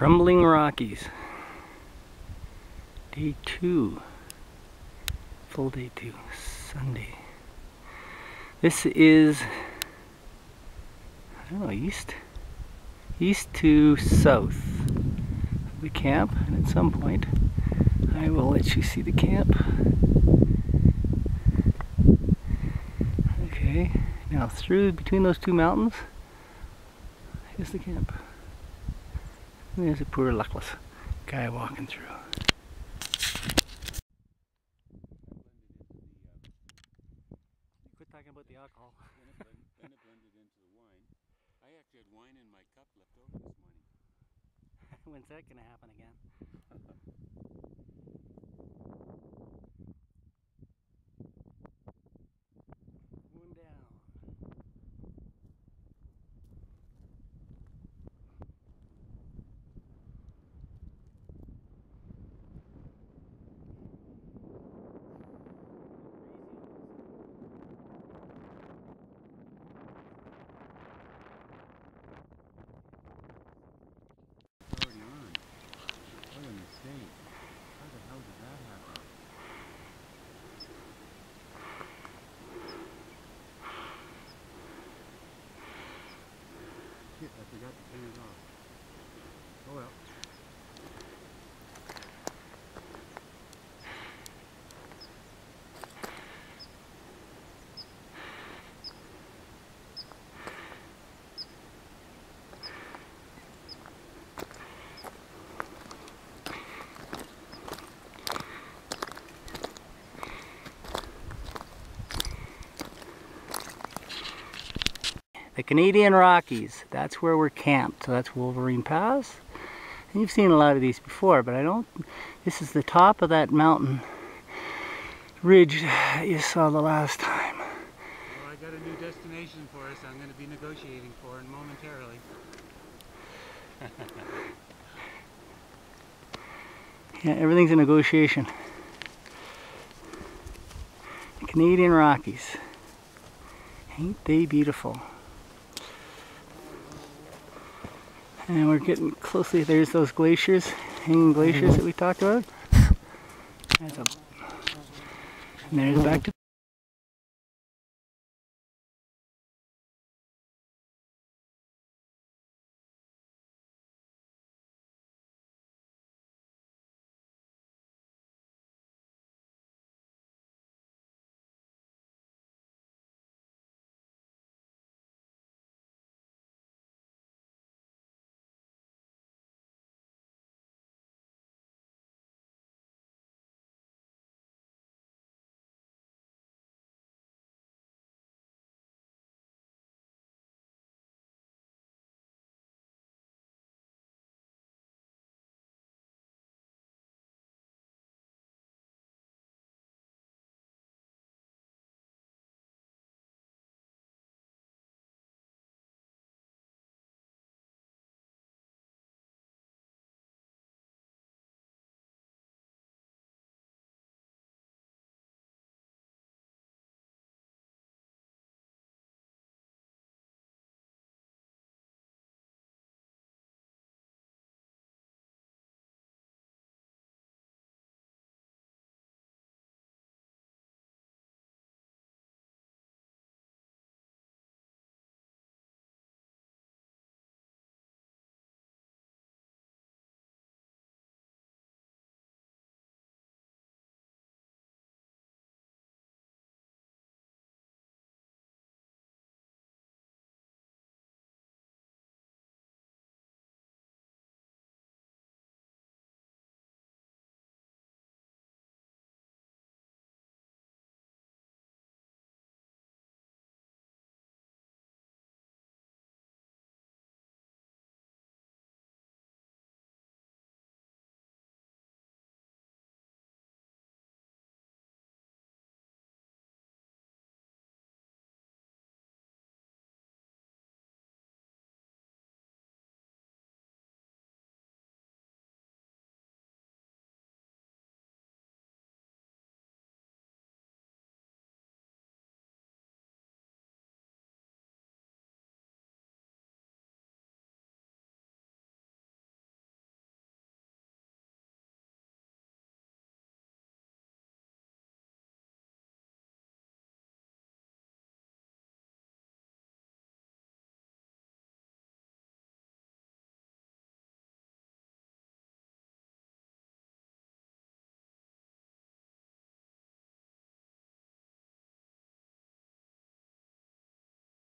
Crumbling Rockies. Day two. Full day two. Sunday. This is, I don't know, east? East to south. The camp, and at some point I will let you see the camp. Okay, now through between those two mountains is the camp. And there's a poor luckless guy walking through. Quit talking about the alcohol. then, it blend, then it blended into the wine. I actually had wine in my cup left over this morning. When's that gonna happen again? How the hell did that happen? Shit, I forgot to turn it off. Oh well. The Canadian Rockies, that's where we're camped. So that's Wolverine Pass. And you've seen a lot of these before, but I don't, this is the top of that mountain ridge you saw the last time. Well, I got a new destination for us I'm going to be negotiating for in momentarily. Yeah, everything's a negotiation. The Canadian Rockies. Ain't they beautiful? And we're getting closely, there's those glaciers, hanging glaciers mm-hmm. that we talked about. There's a, and there's back to